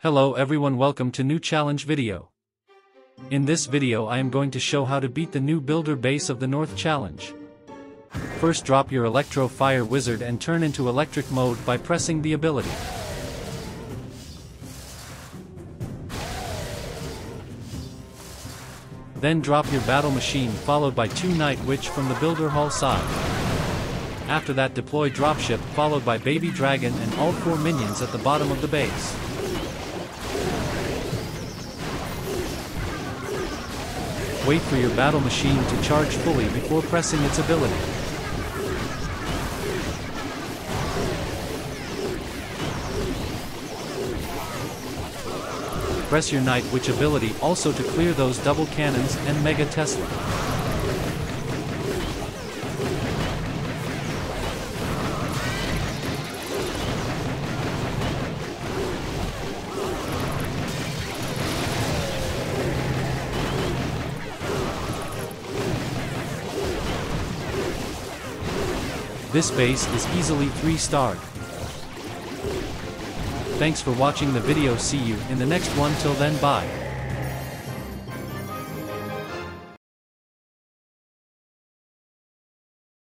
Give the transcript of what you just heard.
Hello everyone welcome to new challenge video. In this video I am going to show how to beat the new builder base of the North challenge. First drop your Electro Fire Wizard and turn into electric mode by pressing the ability. Then drop your Battle Machine followed by two Night Witch from the Builder Hall side. After that deploy Dropship followed by Baby Dragon and all four minions at the bottom of the base. Wait for your battle machine to charge fully before pressing its ability. Press your Night Witch ability also to clear those double cannons and Mega Tesla. This base is easily 3 starred. Thanks for watching the video see you in the next one till then bye.